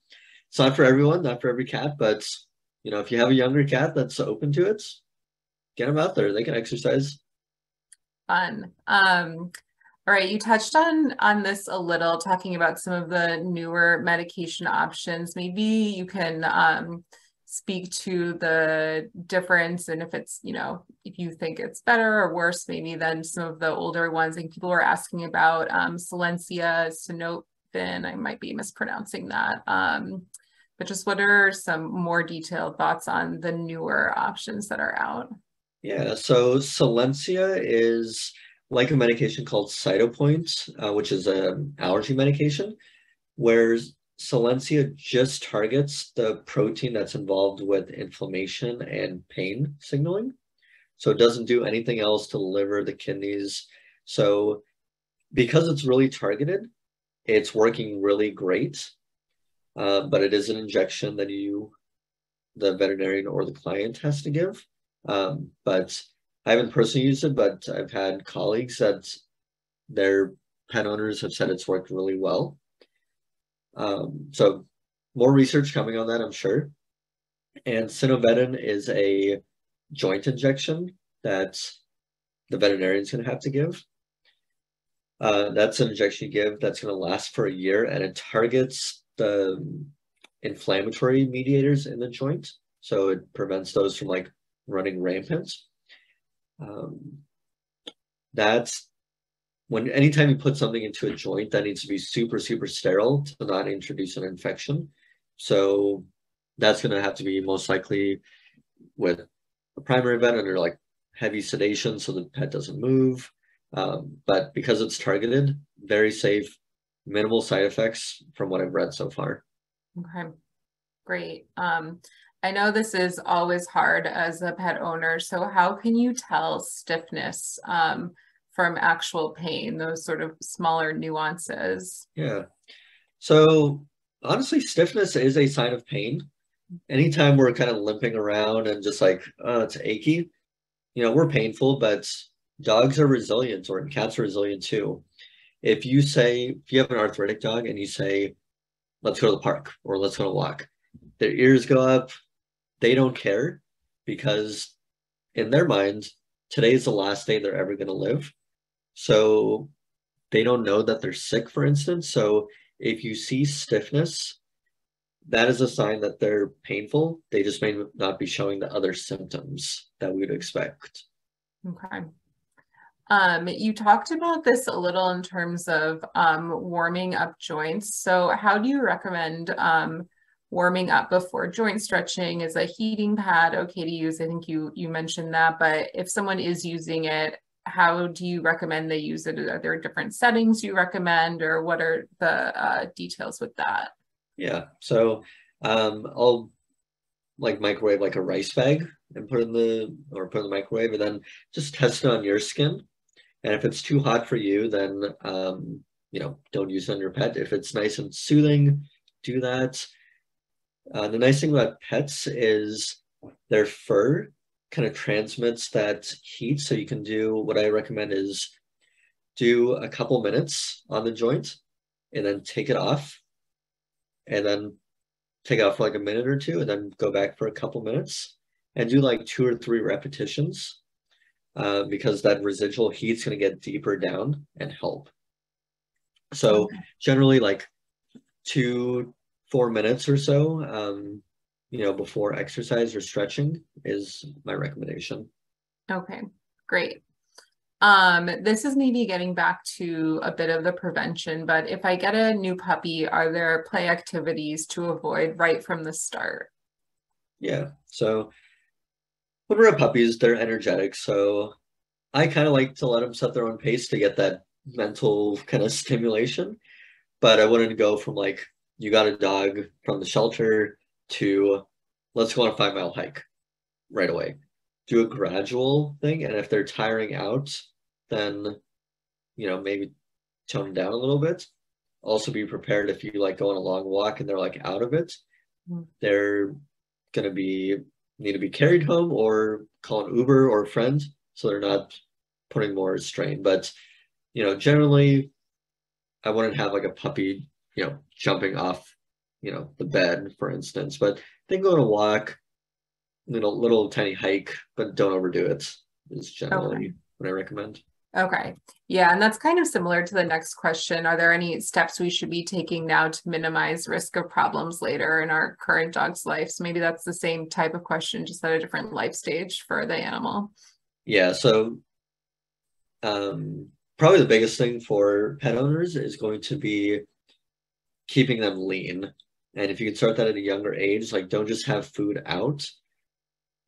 it's not for everyone not for every cat but you know if you have a younger cat that's open to it get them out there they can exercise fun um all right, you touched on on this a little, talking about some of the newer medication options. Maybe you can um, speak to the difference and if it's, you know, if you think it's better or worse maybe than some of the older ones. And people were asking about um, Solensia, Sanofin, I might be mispronouncing that. Um, but just what are some more detailed thoughts on the newer options that are out? Yeah, so Solensia is like a medication called Cytopoint, uh, which is an allergy medication, where Solensia just targets the protein that's involved with inflammation and pain signaling. So it doesn't do anything else to the liver, the kidneys. So because it's really targeted, it's working really great. Uh, but it is an injection that you, the veterinarian or the client has to give. Um, but I haven't personally used it, but I've had colleagues that their pet owners have said it's worked really well. Um, so more research coming on that, I'm sure. And Synovetin is a joint injection that the veterinarian's going to have to give. Uh, that's an injection you give that's going to last for a year and it targets the inflammatory mediators in the joint. So it prevents those from like running rampant. Um, that's when anytime you put something into a joint that needs to be super, super sterile to not introduce an infection. So that's going to have to be most likely with a primary vet under like heavy sedation so the pet doesn't move. Um, but because it's targeted, very safe, minimal side effects from what I've read so far. Okay, great. Um, I know this is always hard as a pet owner. So how can you tell stiffness um, from actual pain, those sort of smaller nuances? Yeah. So honestly, stiffness is a sign of pain. Anytime we're kind of limping around and just like, oh, it's achy, you know, we're painful, but dogs are resilient or cats are resilient too. If you say, if you have an arthritic dog and you say, let's go to the park or let's go to walk, their ears go up, they don't care because in their minds, today is the last day they're ever going to live. So they don't know that they're sick, for instance. So if you see stiffness, that is a sign that they're painful. They just may not be showing the other symptoms that we would expect. Okay. Um, you talked about this a little in terms of um, warming up joints. So how do you recommend um, warming up before joint stretching is a heating pad okay to use i think you you mentioned that but if someone is using it how do you recommend they use it are there different settings you recommend or what are the uh, details with that yeah so um, i'll like microwave like a rice bag and put in the or put in the microwave and then just test it on your skin. And if it's too hot for you, then um, you know, don't use it on your pet. If it's nice and soothing, do that. Uh, the nice thing about pets is their fur kind of transmits that heat. So you can do what I recommend is do a couple minutes on the joint and then take it off and then take it off for like a minute or two and then go back for a couple minutes and do like two or three repetitions uh, because that residual heat's going to get deeper down and help. So Okay. generally like two, four minutes or so, um, you know, before exercise or stretching is my recommendation. Okay, great. Um, this is maybe getting back to a bit of the prevention, but if I get a new puppy, are there play activities to avoid right from the start? Yeah. So when we're puppies, they're energetic. So I kind of like to let them set their own pace to get that mental kind of stimulation. But I wouldn't go from like, you got a dog from the shelter to let's go on a five mile hike right away. Do a gradual thing. And if they're tiring out, then, you know, maybe tone down a little bit. Also be prepared if you like go on a long walk and they're like out of it, Mm. they're going to be need to be carried home or call an Uber or a friend so they're not putting more strain. But you know, generally, I wouldn't have like a puppy, you know, jumping off, you know, the bed, for instance. But they can go on a walk, little little tiny hike, but don't overdo it. Is generally Okay. what I recommend. Okay, yeah, and that's kind of similar to the next question. Are there any steps we should be taking now to minimize risk of problems later in our current dog's life? So maybe that's the same type of question, just at a different life stage for the animal. Yeah, so um, probably the biggest thing for pet owners is going to be keeping them lean. And if you can start that at a younger age, like don't just have food out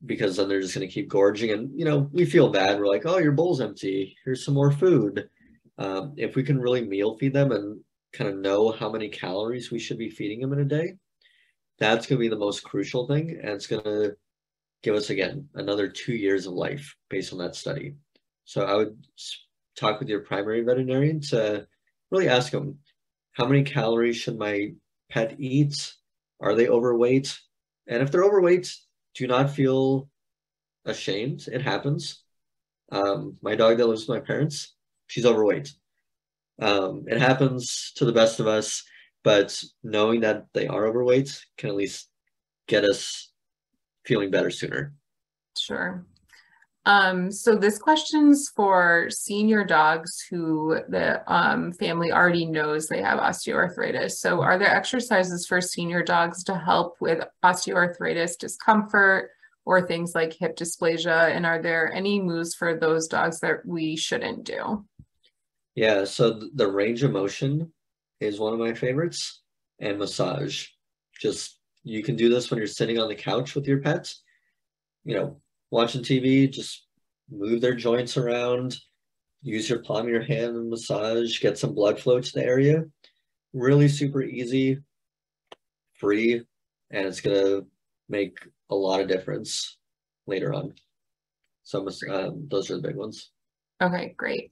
because then they're just going to keep gorging. And, you know, we feel bad. We're like, oh, your bowl's empty. Here's some more food. Um, if we can really meal feed them and kind of know how many calories we should be feeding them in a day, that's going to be the most crucial thing. And it's going to give us, again, another two years of life based on that study. So I would talk with your primary veterinarian to really ask them how many calories should my pet eat? Are they overweight? And if they're overweight, do not feel ashamed. It happens. Um, my dog that lives with my parents, she's overweight. Um, it happens to the best of us, but knowing that they are overweight can at least get us feeling better sooner. Sure. Um, so this question's for senior dogs who the um, family already knows they have osteoarthritis. So are there exercises for senior dogs to help with osteoarthritis discomfort or things like hip dysplasia? And are there any moves for those dogs that we shouldn't do? Yeah, so th- the range of motion is one of my favorites, and massage. Just you can do this when you're sitting on the couch with your pets, you know, watching TV, just move their joints around, use your palm of your hand and massage, get some blood flow to the area. Really super easy, free, and it's gonna make a lot of difference later on. So um, those are the big ones. Okay, great.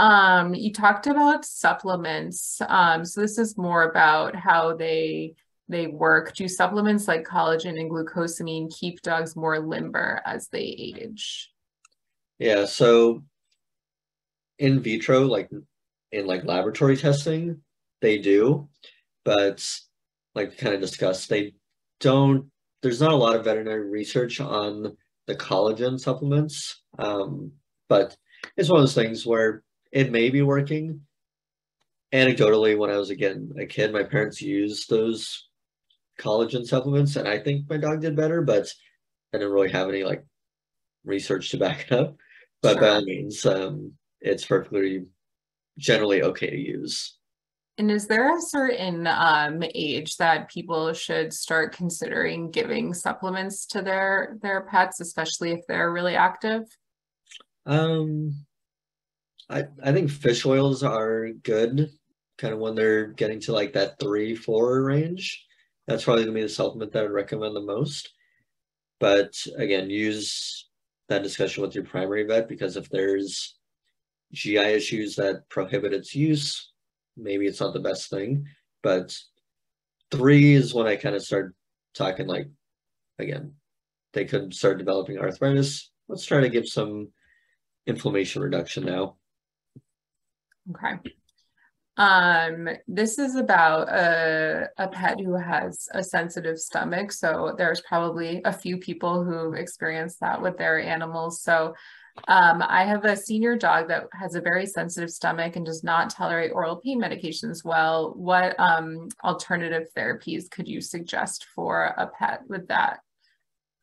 Um, you talked about supplements. Um, so this is more about how they they work. Do supplements like collagen and glucosamine keep dogs more limber as they age? Yeah, so in vitro, like in like laboratory testing, they do, but like kind of discussed, they don't. There's not a lot of veterinary research on the collagen supplements, um, but it's one of those things where it may be working. Anecdotally, when I was again a kid, my parents used those collagen supplements, and I think my dog did better, but I didn't really have any like research to back it up. But by all means, um, it's perfectly generally okay to use. And is there a certain um, age that people should start considering giving supplements to their their pets, especially if they're really active? Um, I I think fish oils are good, kind of when they're getting to like that three, four range. That's probably gonna be the supplement that I would recommend the most. But again, use that discussion with your primary vet because if there's GI issues that prohibit its use, maybe it's not the best thing. But three is when I kind of start talking like, again, they could start developing arthritis. Let's try to give some inflammation reduction now. Okay. Um, this is about a, a pet who has a sensitive stomach. So there's probably a few people who've experienced that with their animals. So um, I have a senior dog that has a very sensitive stomach and does not tolerate oral pain medications well. What um, alternative therapies could you suggest for a pet with that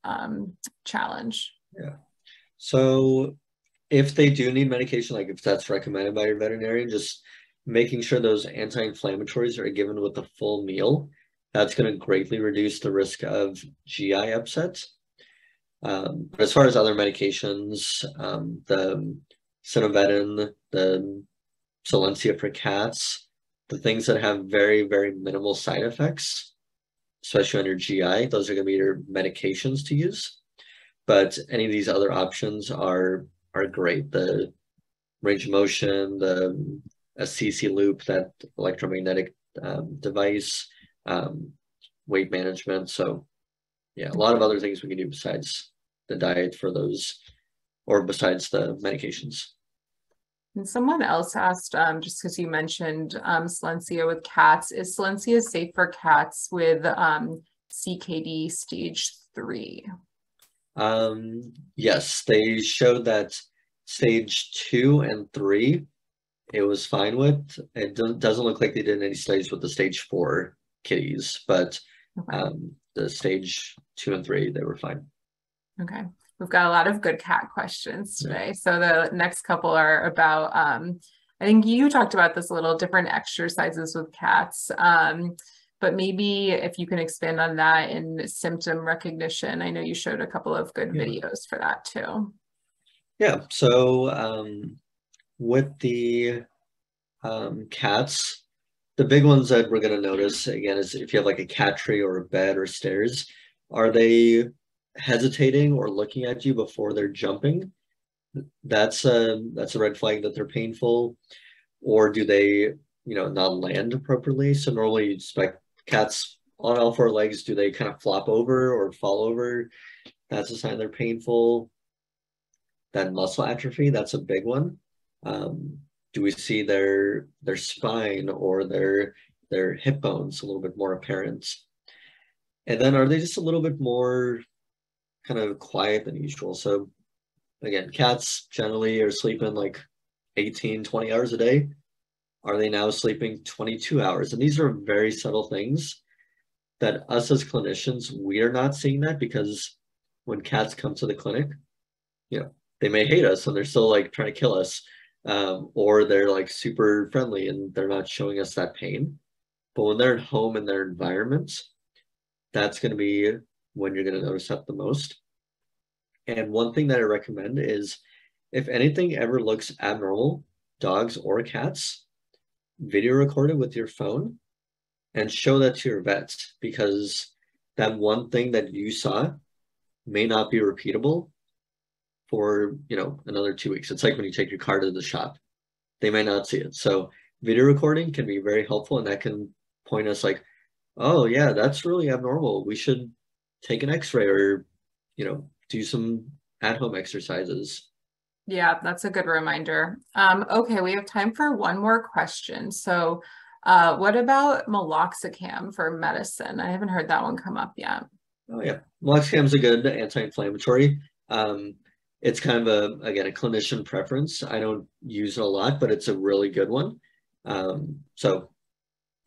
um, challenge? Yeah. So if they do need medication, like if that's recommended by your veterinarian, just making sure those anti-inflammatories are given with a full meal. That's going to greatly reduce the risk of GI upsets. Um, as far as other medications, um, the Synovetin, the Solensia for cats, the things that have very, very minimal side effects, especially on your GI, those are going to be your medications to use. But any of these other options are are great. The range of motion, the Assisi loop, that electromagnetic um, device, um, weight management. So yeah, a lot of other things we can do besides the diet for those or besides the medications. And someone else asked, um, just because you mentioned um, Solensia with cats, is Solensia safe for cats with um, CKD stage three? Um, yes, they showed that stage two and three it was fine with. It doesn't look like they did any studies with the stage four kitties, but okay. um, the stage two and three, they were fine. Okay. We've got a lot of good cat questions today. Yeah. So the next couple are about, um, I think you talked about this a little different exercises with cats. Um, but maybe if you can expand on that in symptom recognition. I know you showed a couple of good yeah. videos for that too. Yeah. So um, with the um, cats, the big ones that we're going to notice again is if you have like a cat tree or a bed or stairs, are they hesitating or looking at you before they're jumping? That's a that's a red flag that they're painful, or do they you know not land appropriately? So normally you expect cats on all four legs. Do they kind of flop over or fall over? That's a sign they're painful. That muscle atrophy, that's a big one. Um, do we see their their spine or their their hip bones a little bit more apparent? And then are they just a little bit more kind of quiet than usual? So again, cats generally are sleeping like 18, 20 hours a day. Are they now sleeping 22 hours? And these are very subtle things that us as clinicians, we are not seeing that because when cats come to the clinic, you know, they may hate us and they're still like trying to kill us um, or they're like super friendly and they're not showing us that pain. But when they're at home in their environments, that's going to be when you're going to notice that the most. And one thing that I recommend is if anything ever looks abnormal, dogs or cats, video record it with your phone and show that to your vet because that one thing that you saw may not be repeatable for you know another two weeks. It's like when you take your car to the shop, they may not see it. So video recording can be very helpful, and that can point us like, oh yeah, that's really abnormal. We should take an X-ray or you know do some at-home exercises. Yeah, that's a good reminder. Um, okay, we have time for one more question. So, uh, what about meloxicam for medicine? I haven't heard that one come up yet. Oh yeah, meloxicam is a good anti-inflammatory. Um, it's kind of a again a clinician preference. I don't use it a lot, but it's a really good one. Um, so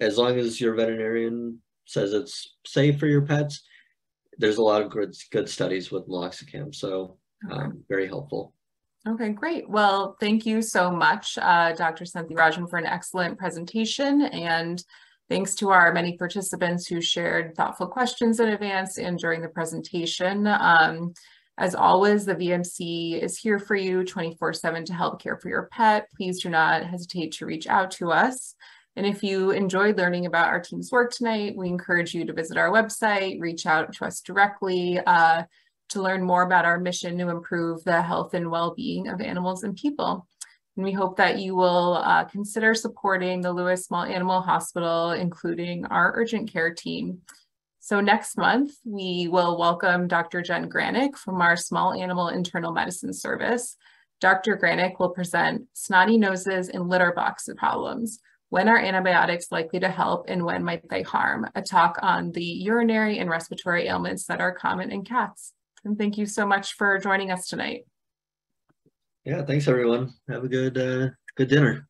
as long as your veterinarian says it's safe for your pets, there's a lot of good good studies with meloxicam, so um, very helpful. Okay, great. Well, thank you so much, uh, Dr. Senthirajah, for an excellent presentation. And thanks to our many participants who shared thoughtful questions in advance and during the presentation. Um, as always, the VMC is here for you 24 7 to help care for your pet. Please do not hesitate to reach out to us. And if you enjoyed learning about our team's work tonight, we encourage you to visit our website, reach out to us directly. Uh, to learn more about our mission to improve the health and well-being of animals and people. And we hope that you will uh, consider supporting the Lewis Small Animal Hospital, including our urgent care team. So next month, we will welcome Dr. Jen Granick from our Small Animal Internal Medicine Service. Dr. Granick will present snotty noses and litter box problems. When are antibiotics likely to help and when might they harm? A talk on the urinary and respiratory ailments that are common in cats. And thank you so much for joining us tonight. Yeah, thanks everyone. Have a good uh, good dinner.